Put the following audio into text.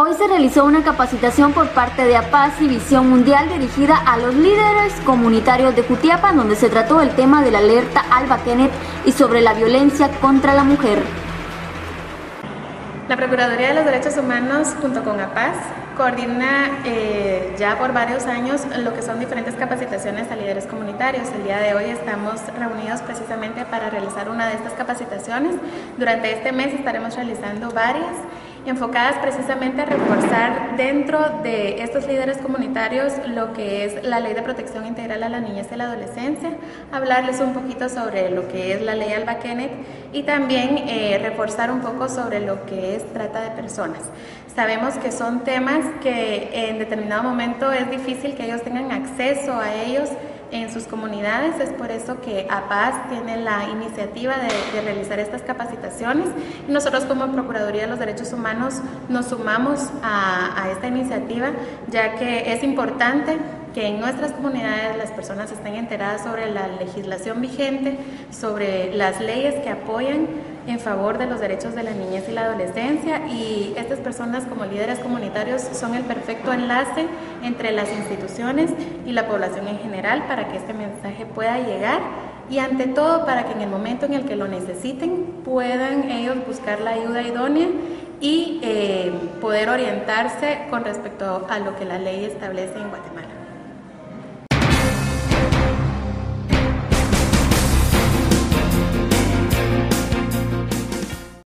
Hoy se realizó una capacitación por parte de APAS y Visión Mundial dirigida a los líderes comunitarios de Jutiapa, donde se trató el tema de la alerta Alba Kenneth y sobre la violencia contra la mujer. La Procuraduría de los Derechos Humanos, junto con APAS, coordina eh, ya por varios años lo que son diferentes capacitaciones a líderes comunitarios. El día de hoy estamos reunidos precisamente para realizar una de estas capacitaciones. Durante este mes estaremos realizando varias enfocadas precisamente a reforzar dentro de estos líderes comunitarios lo que es la ley de protección integral a la niñez y la adolescencia, hablarles un poquito sobre lo que es la ley Alba Kenneth y también eh, reforzar un poco sobre lo que es trata de personas. Sabemos que son temas que en determinado momento es difícil que ellos tengan acceso a ellos en sus comunidades. Es por eso que APAS tiene la iniciativa de, realizar estas capacitaciones. Nosotros como Procuraduría de los Derechos Humanos nos sumamos a esta iniciativa, ya que es importante que en nuestras comunidades las personas estén enteradas sobre la legislación vigente, sobre las leyes que apoyan en favor de los derechos de la niñez y la adolescencia y estas personas como líderes comunitarios son el perfecto enlace entre las instituciones y la población en general para que este mensaje pueda llegar y ante todo para que en el momento en el que lo necesiten puedan ellos buscar la ayuda idónea y eh, poder orientarse con respecto a lo que la ley establece en Guatemala.